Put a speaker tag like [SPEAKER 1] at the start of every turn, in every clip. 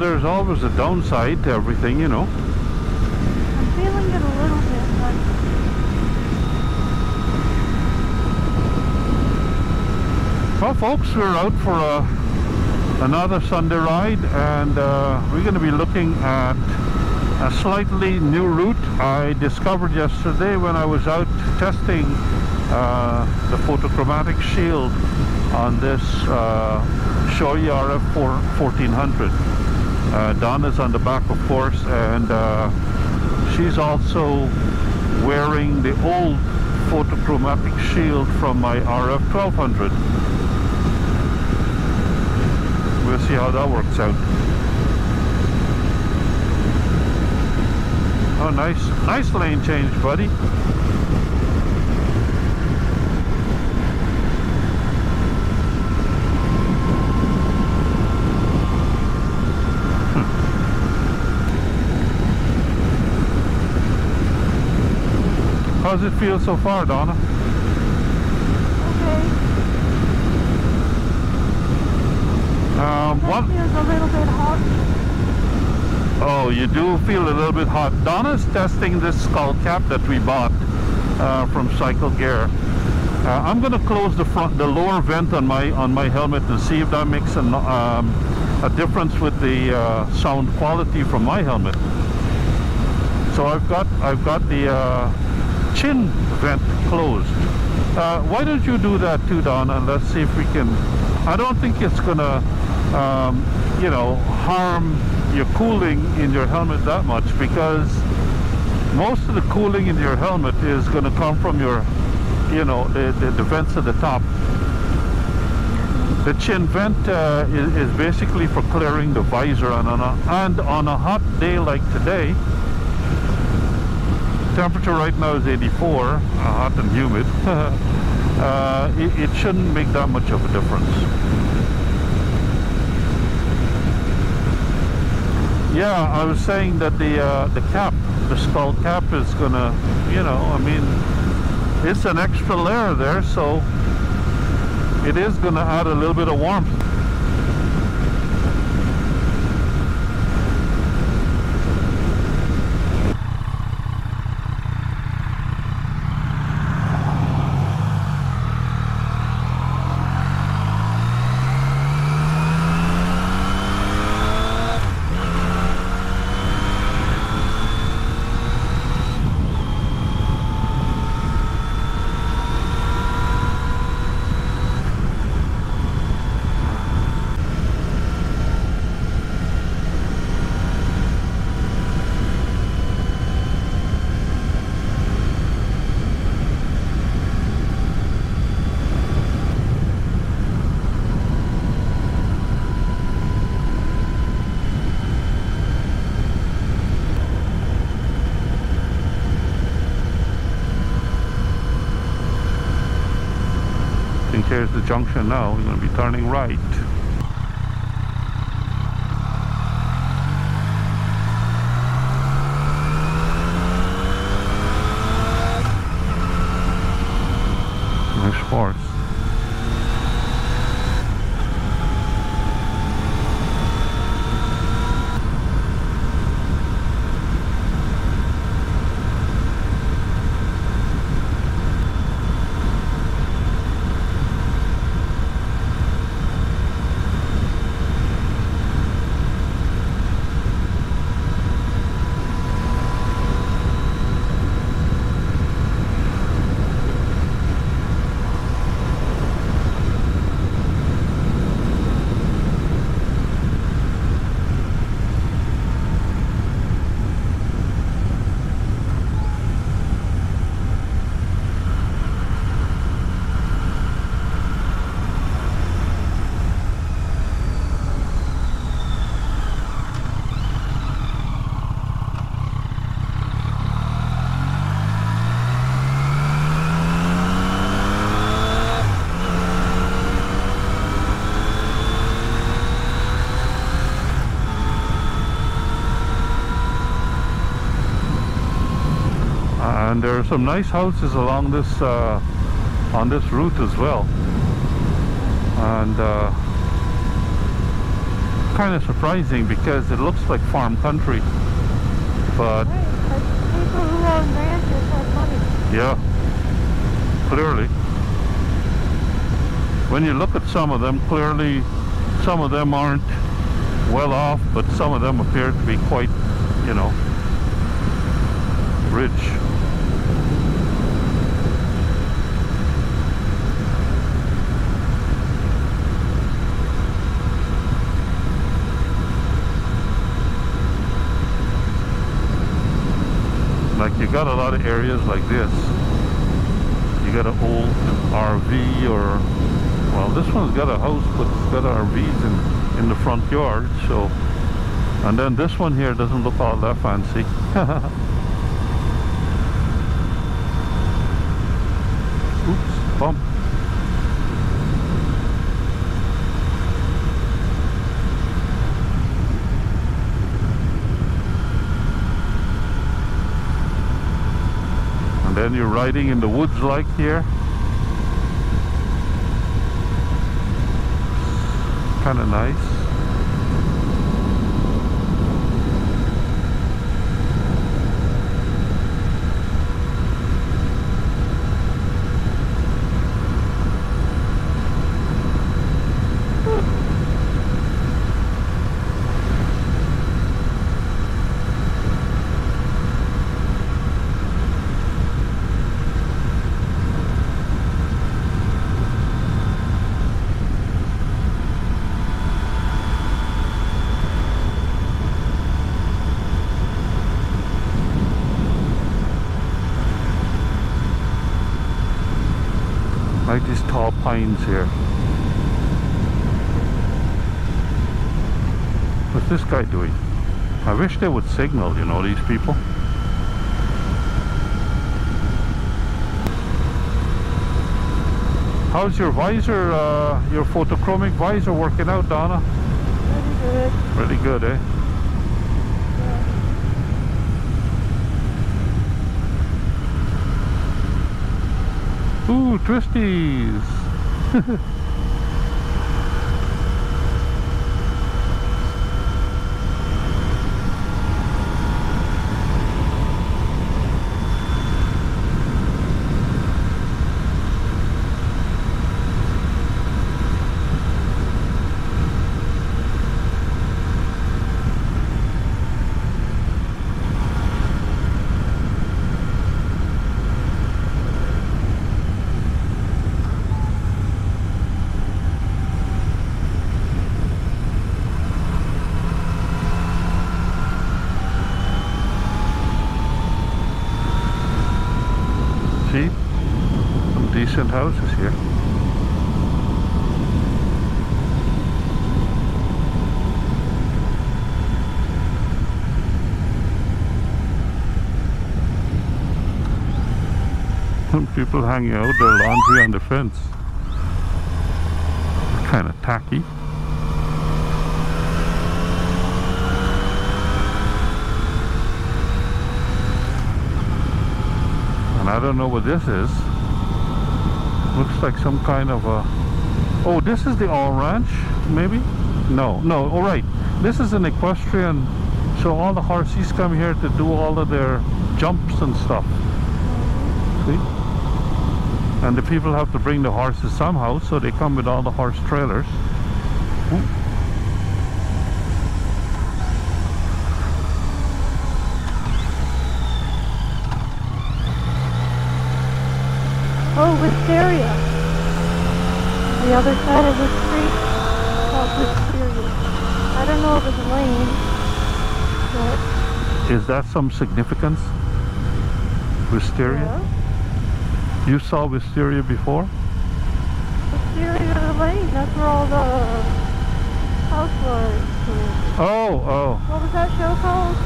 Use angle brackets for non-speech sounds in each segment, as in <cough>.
[SPEAKER 1] There's always a downside to everything, you know.
[SPEAKER 2] I'm feeling it a little bit, but
[SPEAKER 1] Well, folks, we're out for a, another Sunday ride, and uh, we're going to be looking at a slightly new route I discovered yesterday when I was out testing uh, the photochromatic shield on this uh, Shoei RF 1400. Uh, Donna's on the back, of course, and uh, she's also wearing the old photochromatic shield from my RF 1200. We'll see how that works out. Oh, nice, nice lane change, buddy. How's it feel so far, Donna?
[SPEAKER 2] okay.
[SPEAKER 1] Um, what?
[SPEAKER 2] feels a little bit hot.
[SPEAKER 1] Oh, you do feel a little bit hot. Donna's testing this skull cap that we bought uh, from Cycle Gear. Uh, I'm going to close the front, the lower vent on my on my helmet and see if that makes an, um, a difference with the uh, sound quality from my helmet. So I've got I've got the uh, chin vent closed. Uh, why don't you do that too, Donna? And let's see if we can. I don't think it's gonna, um, you know, harm your cooling in your helmet that much because most of the cooling in your helmet is going to come from your, you know, the, the, the vents at the top. The chin vent uh, is, is basically for clearing the visor and on, a, and on a hot day like today, temperature right now is 84, uh, hot and humid. <laughs> uh, it, it shouldn't make that much of a difference. Yeah, I was saying that the uh, the cap, the skull cap is gonna, you know, I mean, it's an extra layer there, so it is gonna add a little bit of warmth. Junction now. We're gonna be turning right. Nice horse. And there are some nice houses along this uh, on this route as well and uh, kind of surprising because it looks like farm country. But
[SPEAKER 2] Right, people who own ranches have money.
[SPEAKER 1] yeah, clearly. When you look at some of them, clearly some of them aren't well off, but some of them appear to be quite, you know, rich. Like you got a lot of areas like this. You got an old RV or, well, this one's got a house, but it's got RVs in, in the front yard, so. And then this one here doesn't look all that fancy. <laughs> Oops, bump. Then you're riding in the woods like here. Kind of nice. Like these tall pines here. What's this guy doing? I wish they would signal, you know, these people. How's your visor, uh, your photochromic visor working out, Donna?
[SPEAKER 2] Pretty good.
[SPEAKER 1] Pretty good, eh? Ooh, twisties! <laughs> See? Some decent houses here. Some people hanging out their laundry on the fence. Kind of tacky. And I don't know what this is. Looks like some kind of a... Oh, this is the All Ranch, maybe? No, no, all right. This is an equestrian, so all the horses come here to do all of their jumps and stuff. See? And the people have to bring the horses somehow, so they come with all the horse trailers. Ooh.
[SPEAKER 2] Oh, Wisteria. The other side of the street called Wisteria. I don't know if it's a lane, but
[SPEAKER 1] Is that some significance? Wisteria?
[SPEAKER 2] yeah.
[SPEAKER 1] You saw wisteria before?
[SPEAKER 2] Wisteria Lane, that's where all the housewives live.
[SPEAKER 1] Oh, oh.
[SPEAKER 2] What was that show called?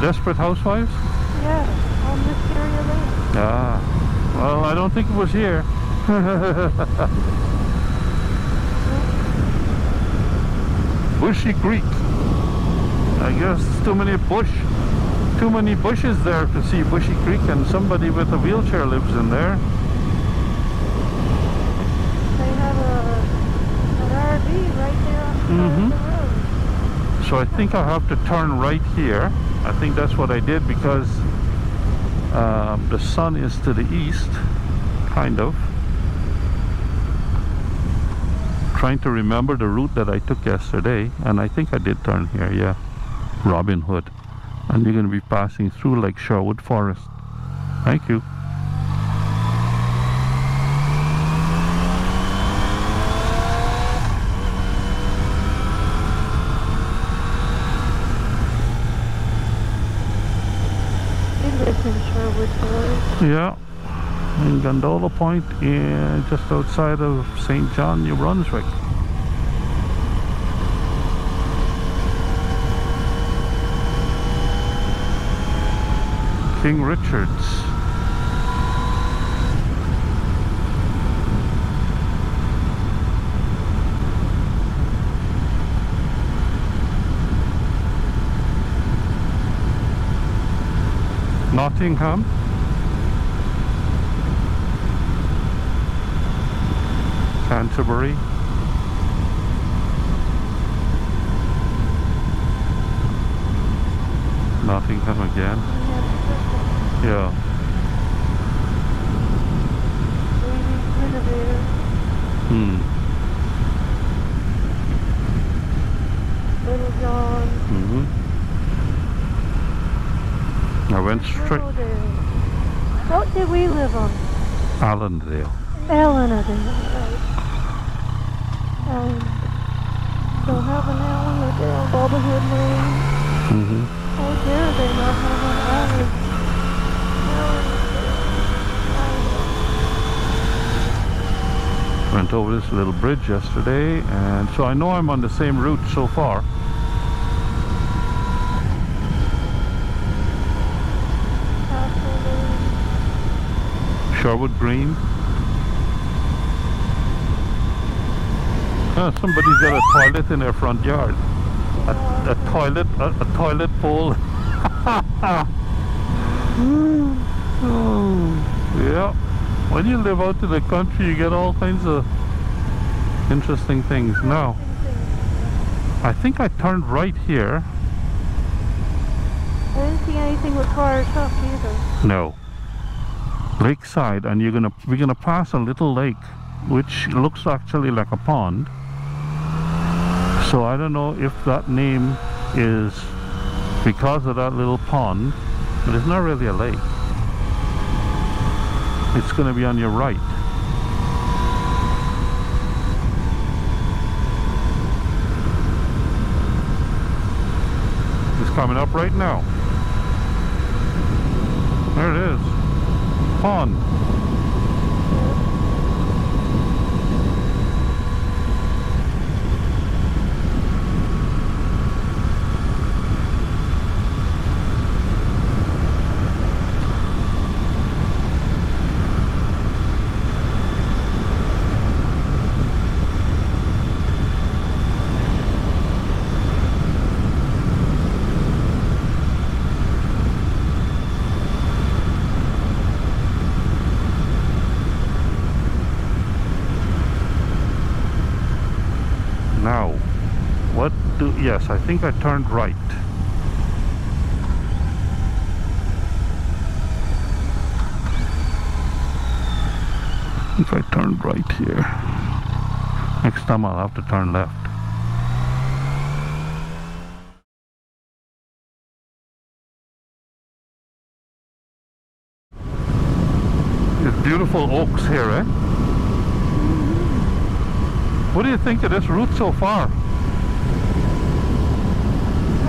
[SPEAKER 1] Desperate Housewives?
[SPEAKER 2] Yeah, on Wisteria Lane.
[SPEAKER 1] Ah. Well, I don't think it was here. <laughs> Bushy Creek. I guess too many bush, too many bushes there to see Bushy Creek, and somebody with a wheelchair lives in there.
[SPEAKER 2] They have a an RV right there on the side
[SPEAKER 1] Mhm.
[SPEAKER 2] of the road.
[SPEAKER 1] So I think I have to turn right here. I think that's what I did because um, the sun is to the east, kind of. Trying to remember the route that I took yesterday, and I think I did turn here, yeah. Robin Hood. And you're going to be passing through like Sherwood Forest. Thank you.
[SPEAKER 2] He lives Sherwood Forest.
[SPEAKER 1] Yeah, in Gondola Point, in just outside of St. John, New Brunswick. King Richards. Nottingham. Canterbury. Nottingham again. Yeah. Hmm.
[SPEAKER 2] Little John.
[SPEAKER 1] hmm I went straight
[SPEAKER 2] What did we live on?
[SPEAKER 1] Allendale.
[SPEAKER 2] Ellenadale, right. Um, so having Ellenadale, Bobby Hood Lane.
[SPEAKER 1] hmm
[SPEAKER 2] Oh dear, they not having Allen. Ellenadale.
[SPEAKER 1] Went over this little bridge yesterday, and so I know I'm on the same route so far. Sherwood Green. Ah, somebody's got a toilet in their front yard. A, a toilet, a, a toilet bowl. <laughs> yeah. When you live out in the country, you get all kinds of interesting things. Now, I think I turned right here.
[SPEAKER 2] I didn't see anything with cars up either.
[SPEAKER 1] No. Lakeside, and you're gonna we're gonna pass a little lake, which looks actually like a pond. So I don't know if that name is because of that little pond, but it's not really a lake. It's gonna be on your right. It's coming up right now. There it is. Pond. Now, what do, yes, I think I turned right. If I turn right here. Next time I'll have to turn left. Beautiful oaks here, eh? What do you think of this route so far?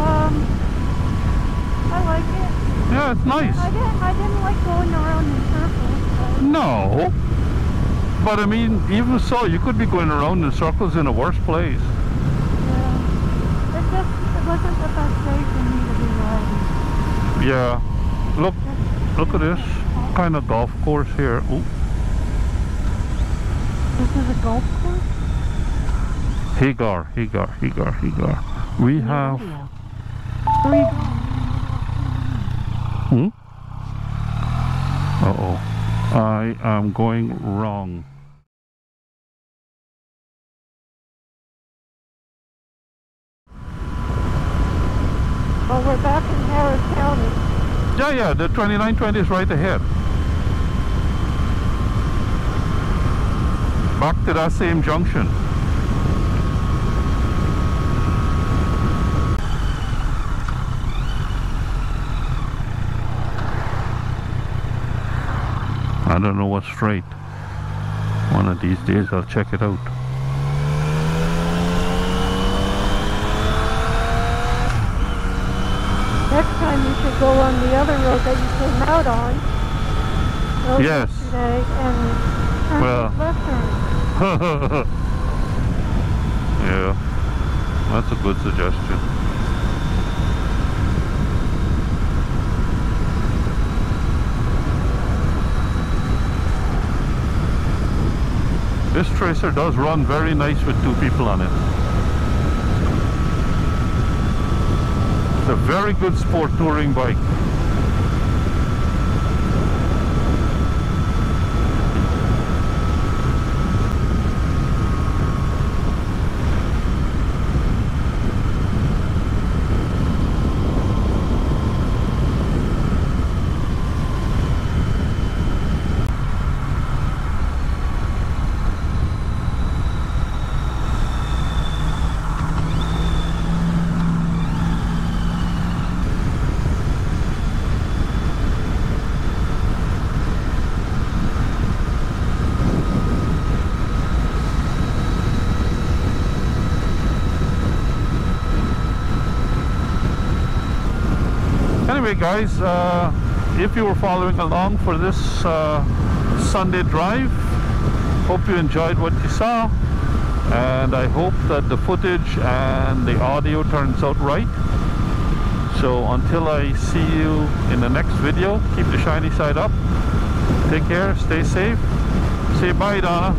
[SPEAKER 2] Um, I like it.
[SPEAKER 1] Yeah, it's nice.
[SPEAKER 2] I didn't, I didn't like going around in circles. but-
[SPEAKER 1] No. But I mean, even so, you could be going around in circles in a worse place.
[SPEAKER 2] Yeah. It just, it wasn't the best day for me to be riding.
[SPEAKER 1] Yeah. Look, look at this kind of golf course here. Ooh,
[SPEAKER 2] This is a golf course?
[SPEAKER 1] Hagar, Hagar, Hagar, Hagar. We have.
[SPEAKER 2] Where are you going?
[SPEAKER 1] Hmm? Uh oh. I am going wrong.
[SPEAKER 2] Well, we're back in Harris County.
[SPEAKER 1] Yeah, yeah, the 2920 is right ahead. Back to that same junction. I don't know what's straight. One of these days I'll check it out.
[SPEAKER 2] Next time you should go on the other road that you came out on.
[SPEAKER 1] Yes.
[SPEAKER 2] Yesterday and turn
[SPEAKER 1] Well. <laughs> yeah, that's a good suggestion. This tracer does run very nice with two people on it. It's a very good sport touring bike. Anyway, guys, uh, if you were following along for this uh, Sunday drive, hope you enjoyed what you saw, and I hope that the footage and the audio turns out right. So until I see you in the next video, keep the shiny side up. Take care, stay safe. Say bye, Donna.